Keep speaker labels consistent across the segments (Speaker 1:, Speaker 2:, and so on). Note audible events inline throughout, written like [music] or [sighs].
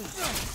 Speaker 1: Ooh.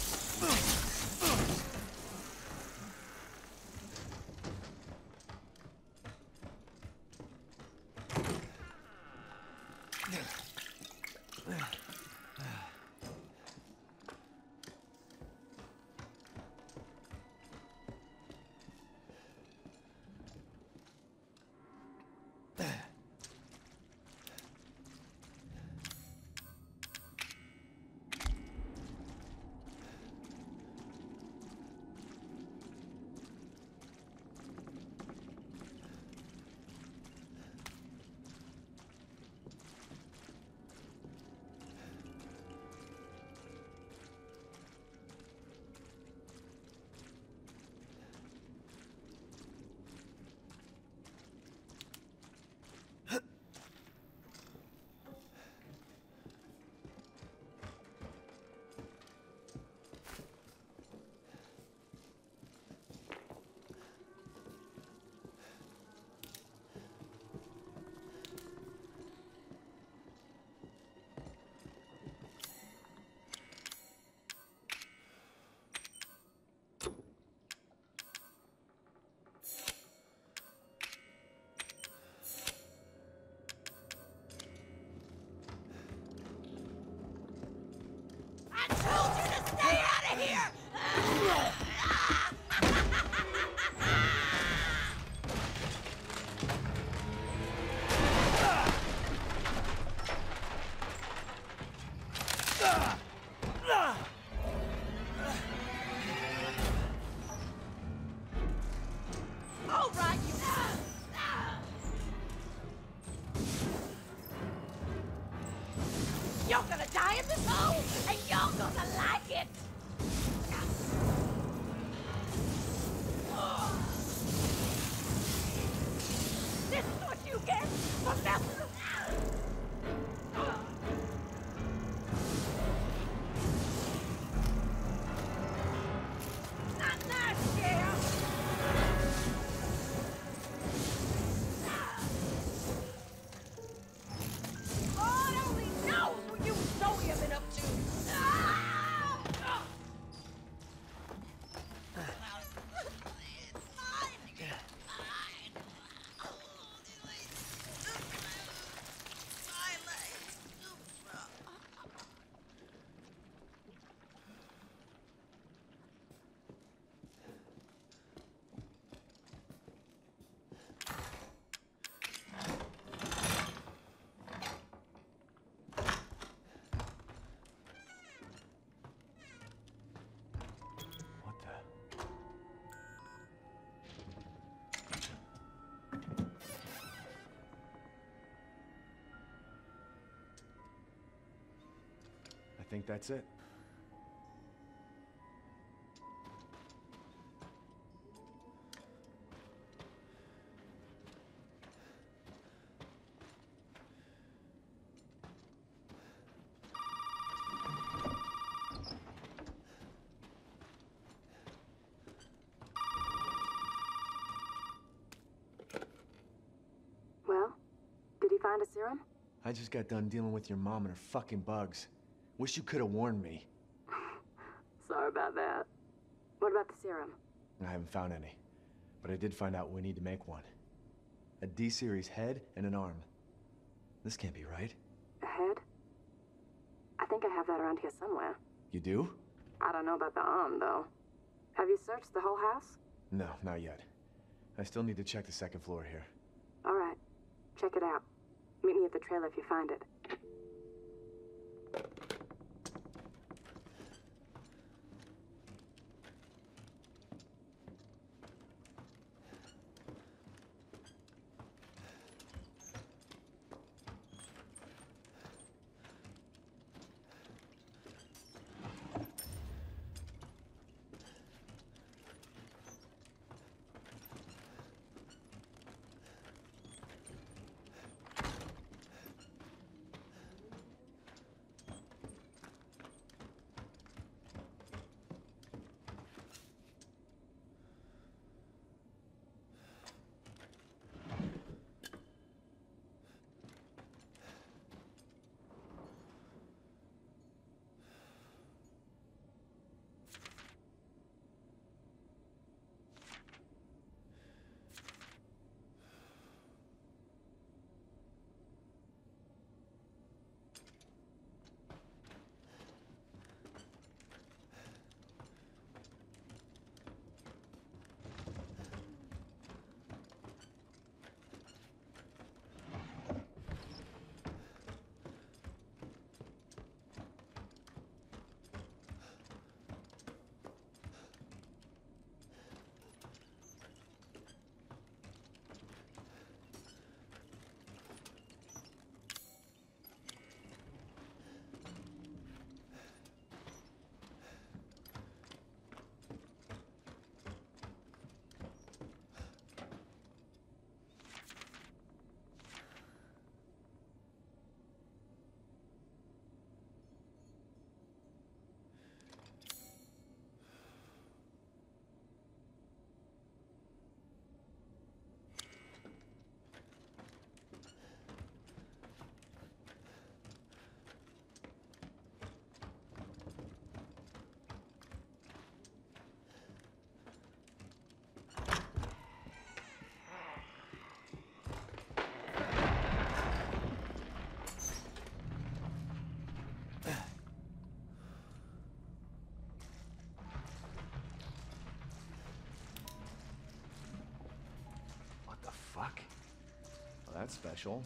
Speaker 1: You're gonna die in this hole, and you're gonna like it!
Speaker 2: Think that's it.
Speaker 3: Well, did he find a serum?
Speaker 2: I just got done dealing with your mom and her fucking bugs. Wish you could have warned me. [sighs]
Speaker 3: Sorry about that. What about the serum?
Speaker 2: I haven't found any. But I did find out we need to make one. A D-series head and an arm. This can't be right.
Speaker 3: A head? I think I have that around here somewhere.
Speaker 2: You do?
Speaker 3: I don't know about the arm, though. Have you searched the whole house?
Speaker 2: No, not yet. I still need to check the second floor here.
Speaker 3: All right. Check it out. Meet me at the trailer if you find it.
Speaker 2: That's special.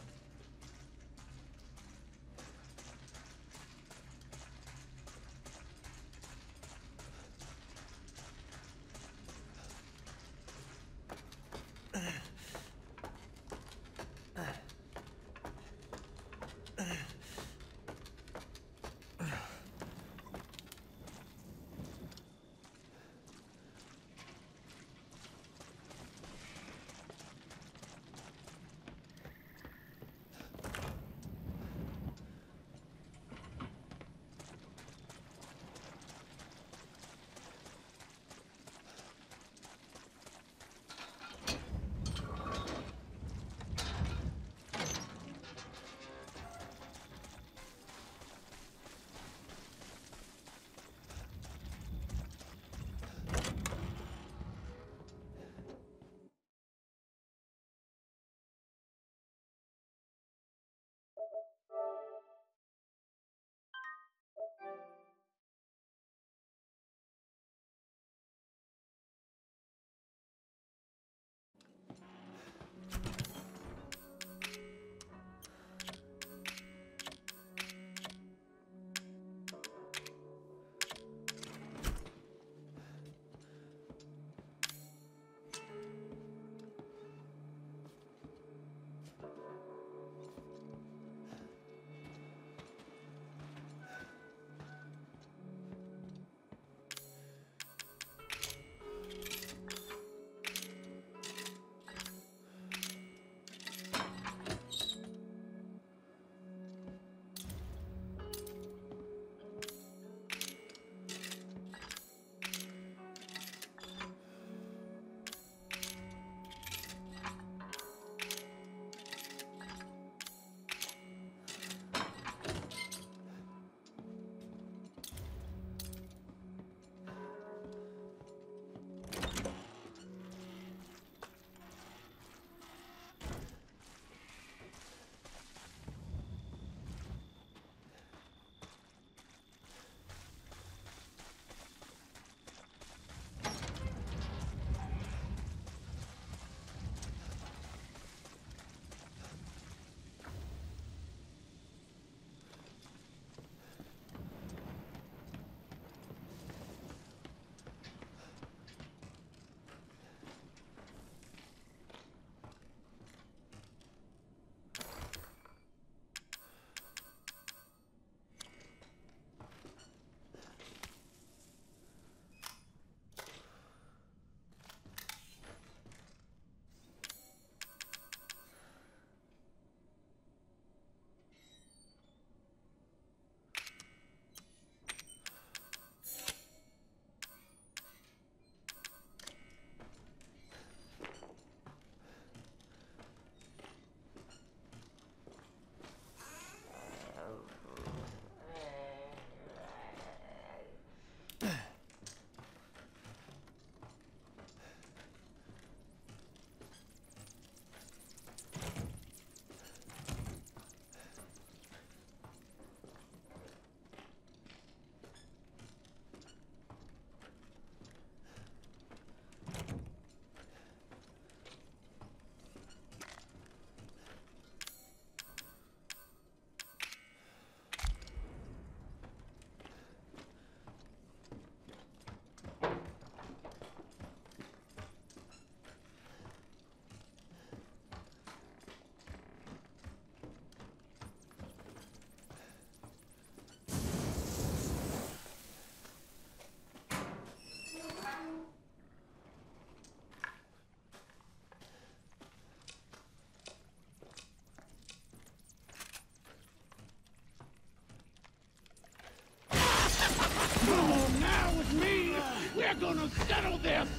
Speaker 4: to settle this!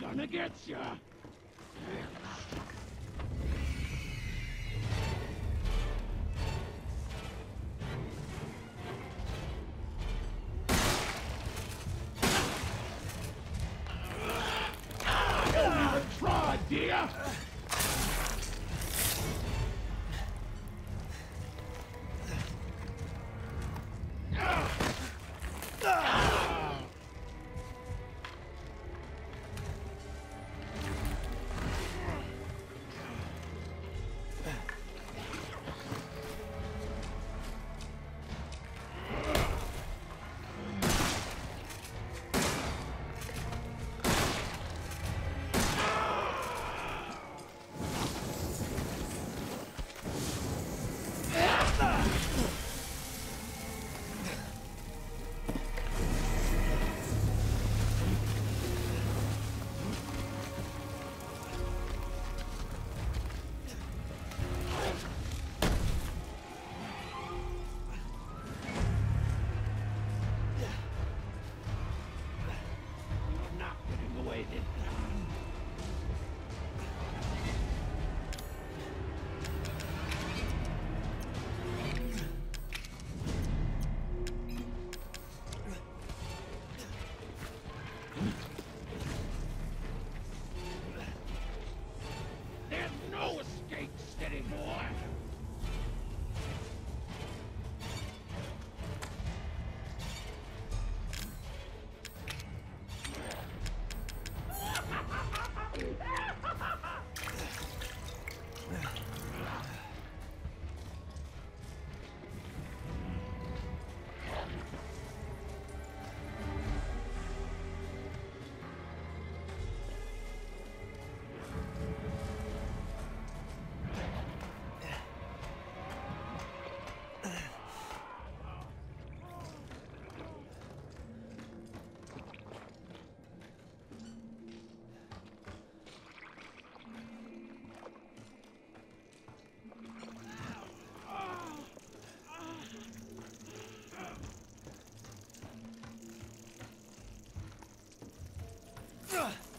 Speaker 4: Gonna get ya! Here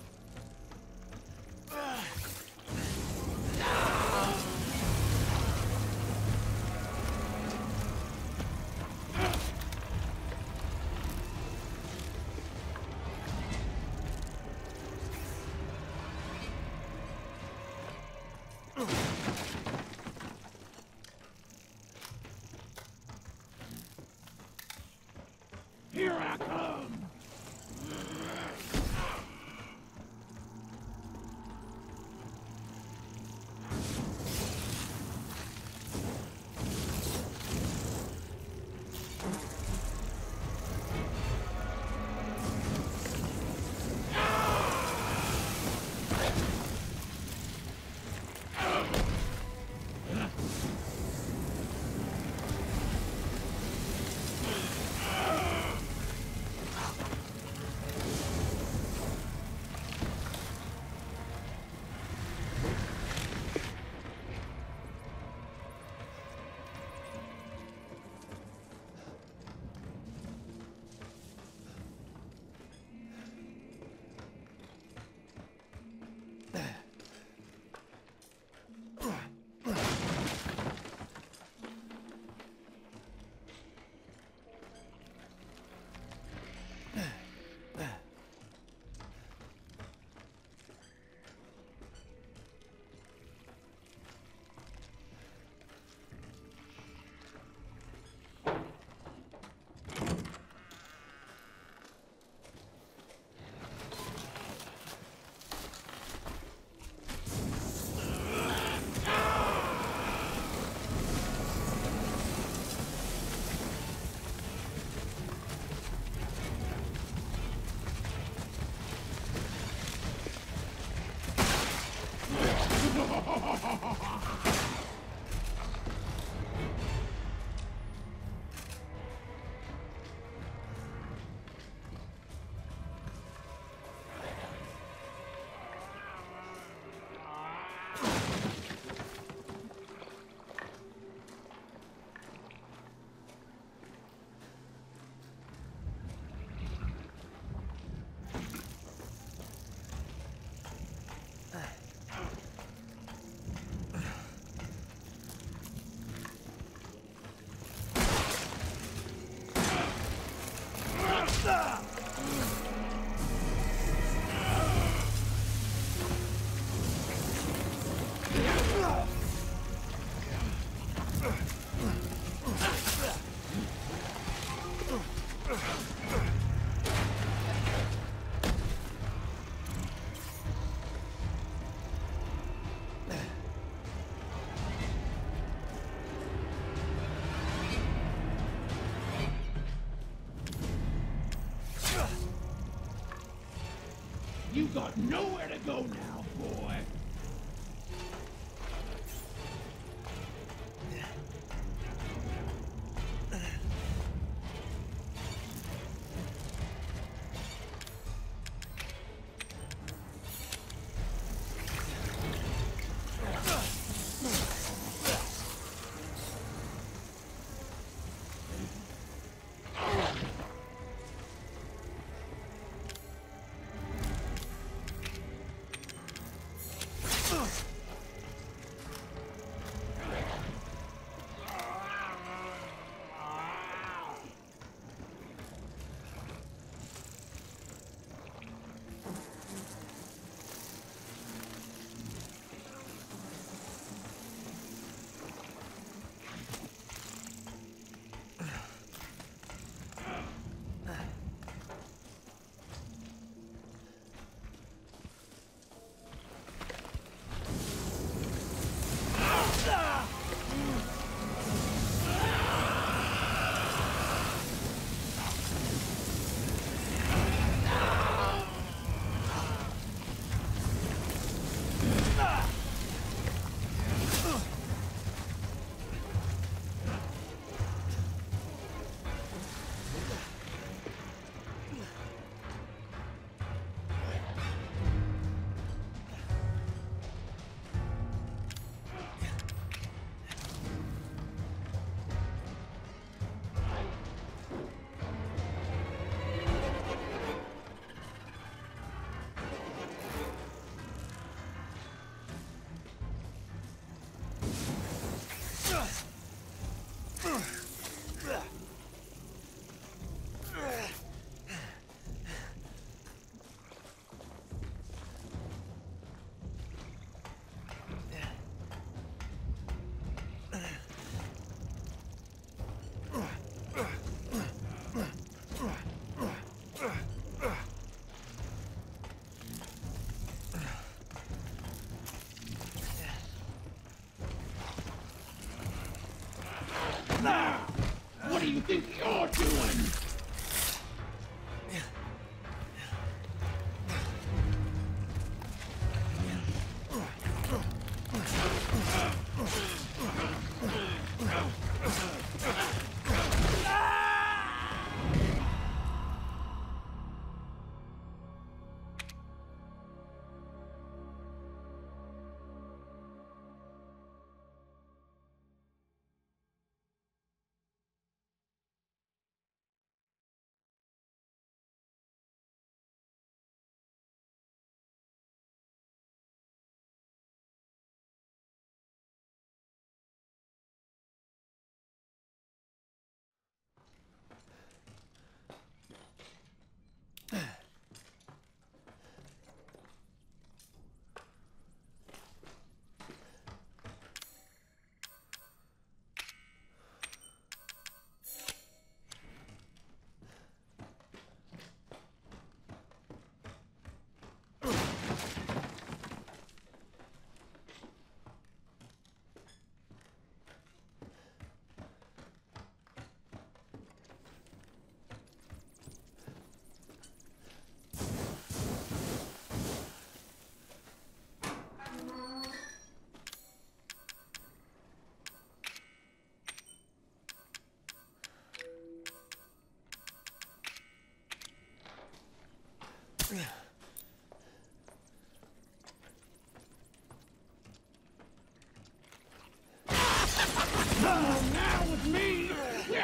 Speaker 4: You got nowhere to go now,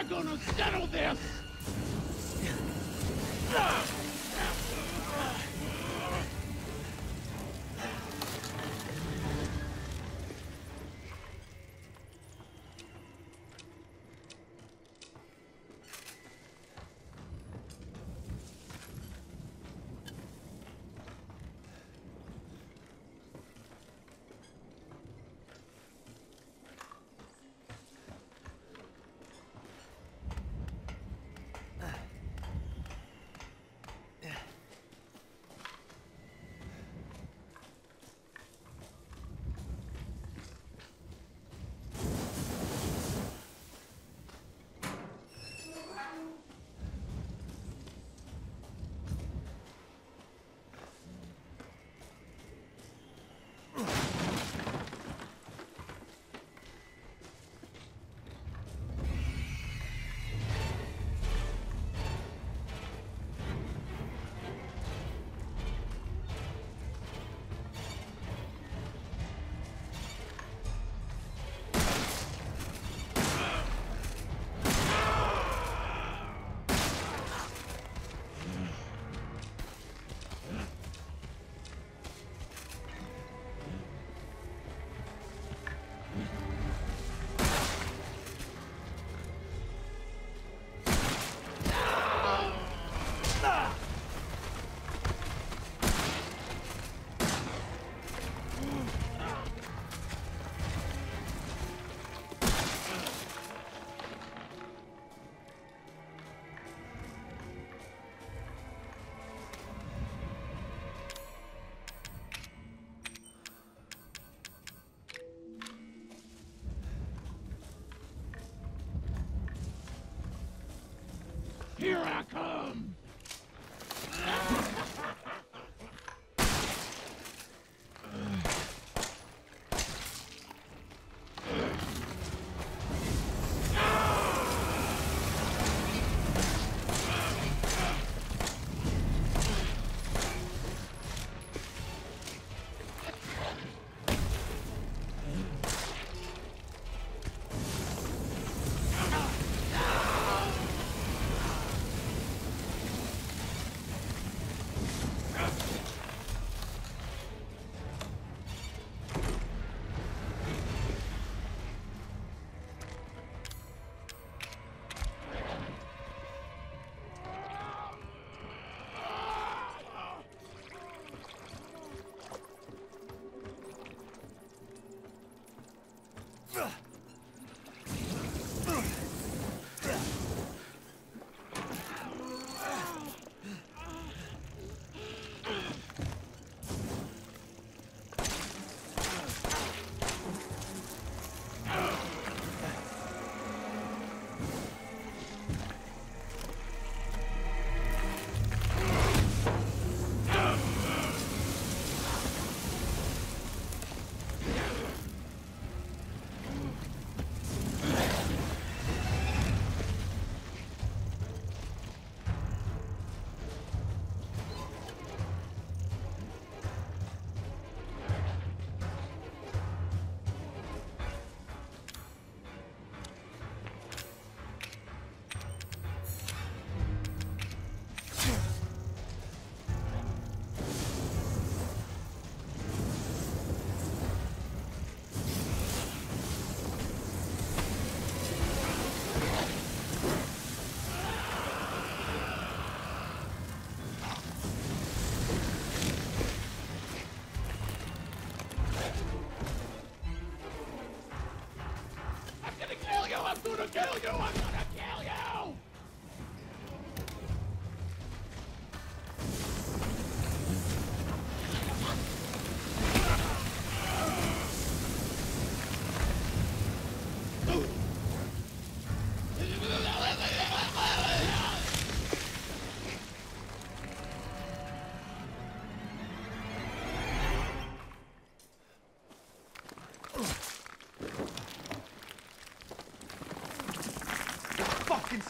Speaker 4: gonna settle this!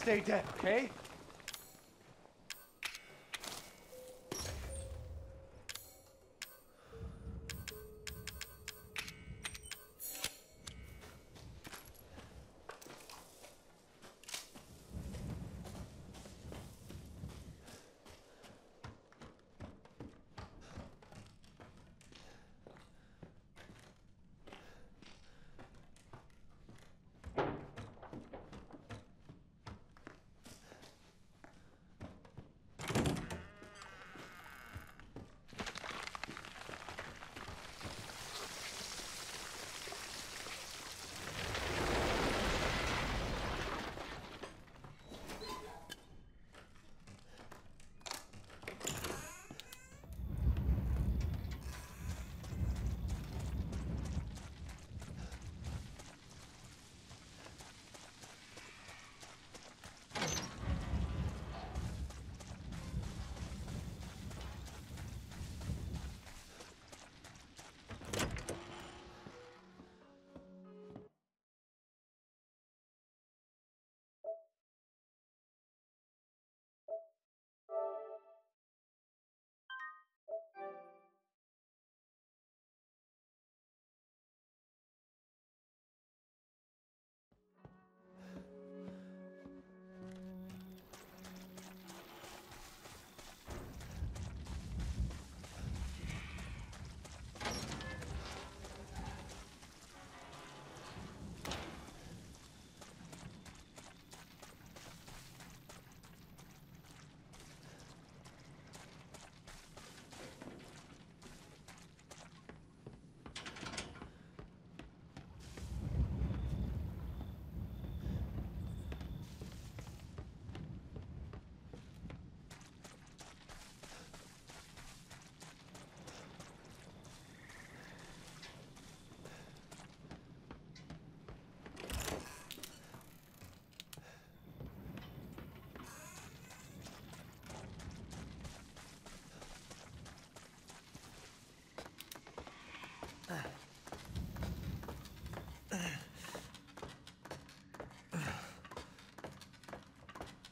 Speaker 2: Stay dead, okay?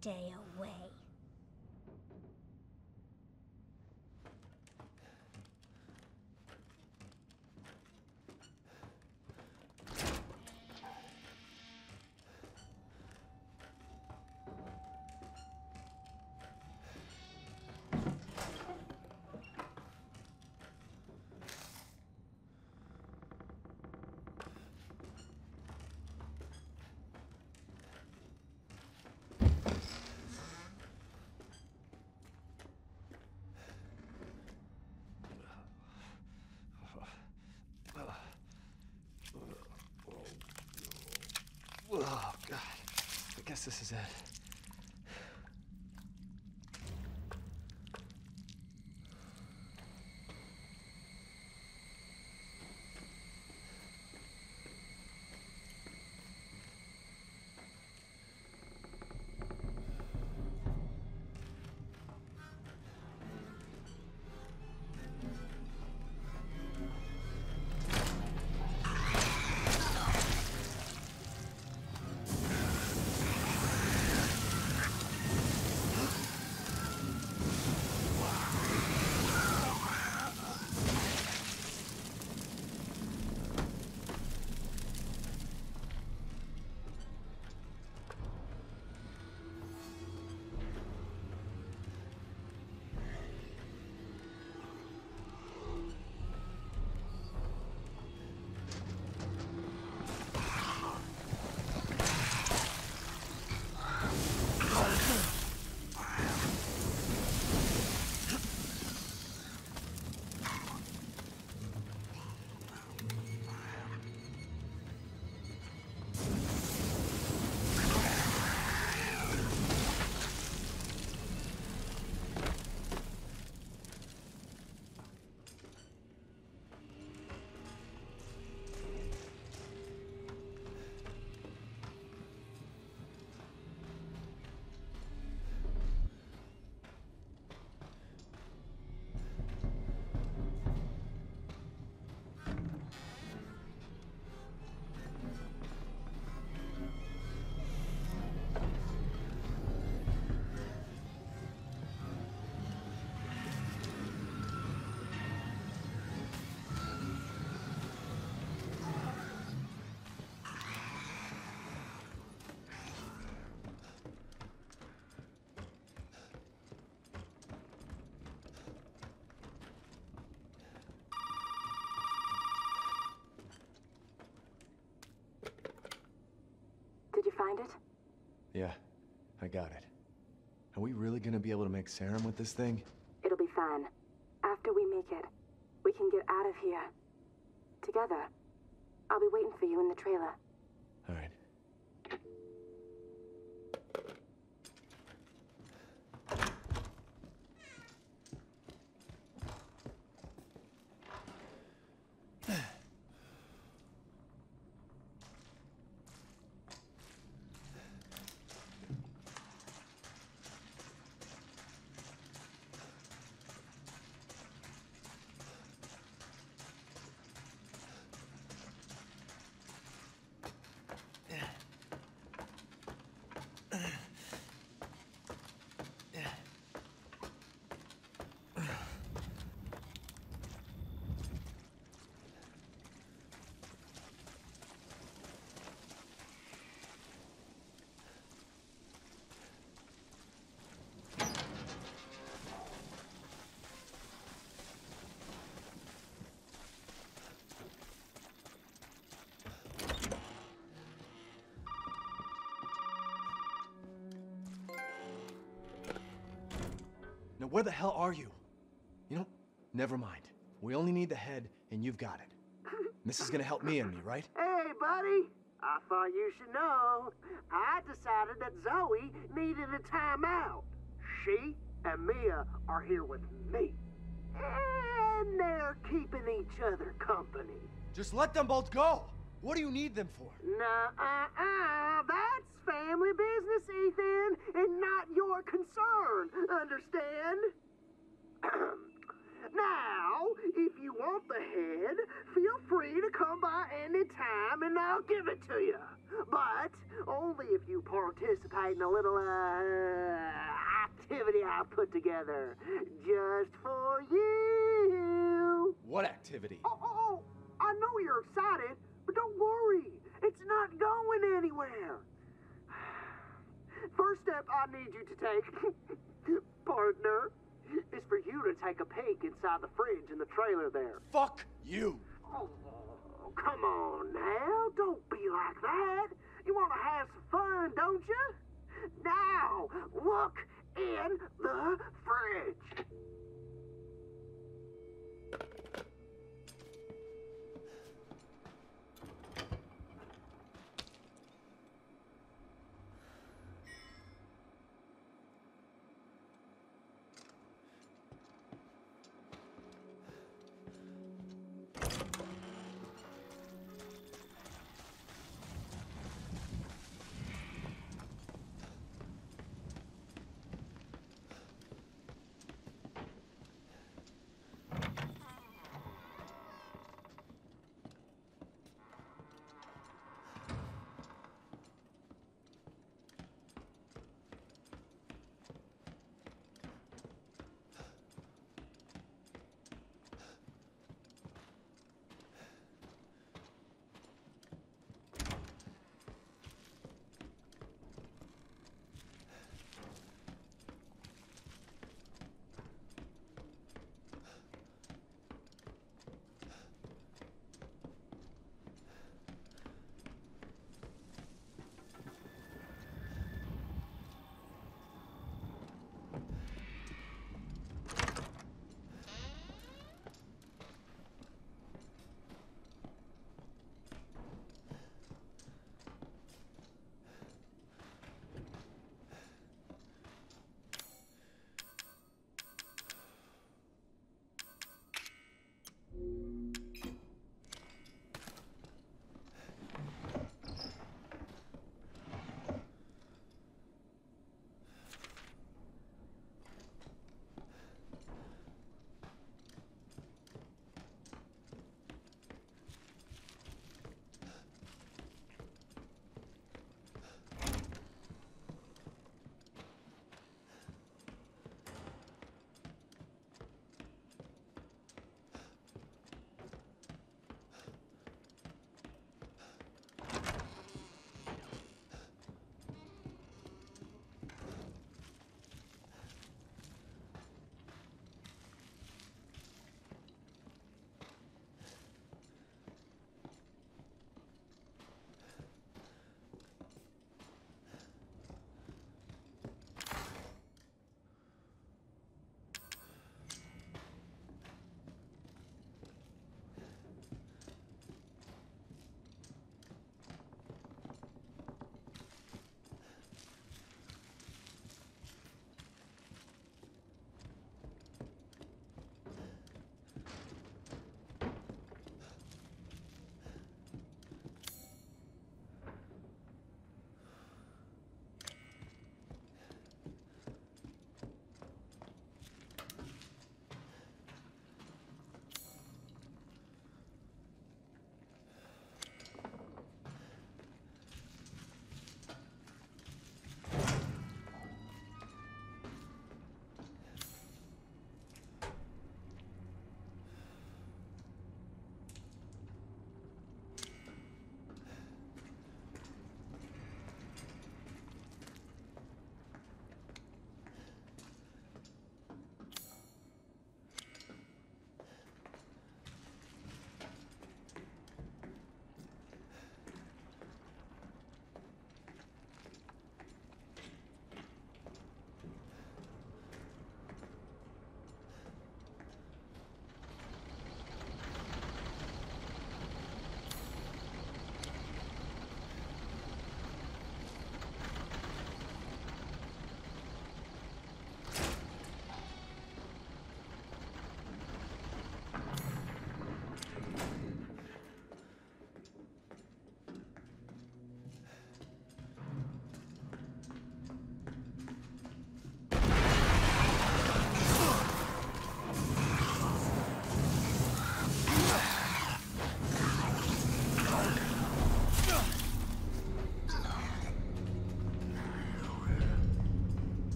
Speaker 5: day away.
Speaker 2: Guess this is it.
Speaker 3: Find it?
Speaker 2: Yeah, I got it. Are we really gonna be able to make serum with this thing?
Speaker 3: It'll be fine. After we make it, we can get out of here. Together. I'll be waiting for you in the trailer.
Speaker 2: All right. Now, where the hell are you? You know, never mind. We only need the head, and you've got it. [laughs] This is gonna help me and me, right?
Speaker 6: Hey, buddy. I thought you should know. I decided that Zoe needed a timeout. She and Mia are here with me. And they're keeping each other company.
Speaker 2: Just let them both go! What do you need them for?
Speaker 6: Nah, uh, uh, That's family business, Ethan, and not your concern. Understand? [clears throat] now, if you want the head, feel free to come by any time and I'll give it to you. But only if you participate in a little uh, activity I put together just for you.
Speaker 2: What activity?
Speaker 6: Oh, oh, oh, I know you're excited, but don't worry. It's not going anywhere. First step I need you to take, [laughs] partner, is for you to take a peek inside the fridge in the trailer there.
Speaker 2: Fuck you!
Speaker 6: Oh, come on now. Don't be like that. You want to have some fun, don't you? Now, look in the fridge.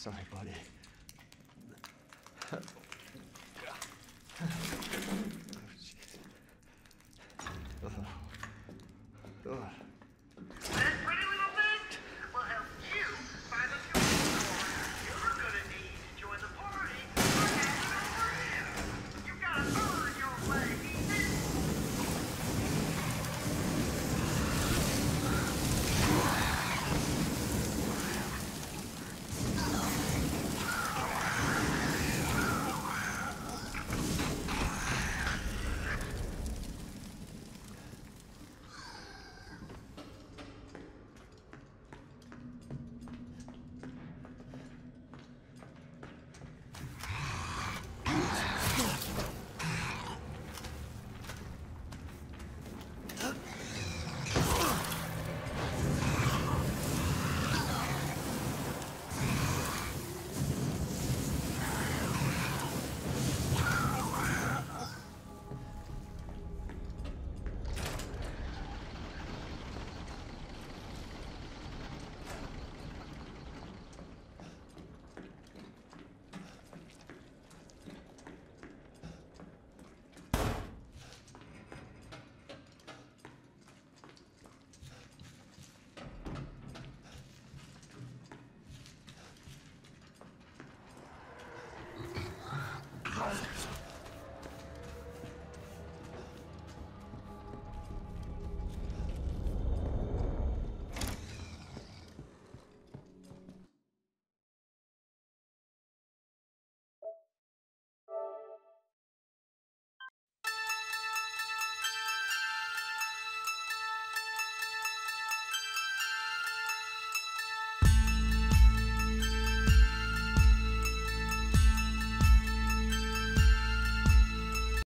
Speaker 2: Sorry, buddy.